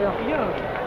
Yeah.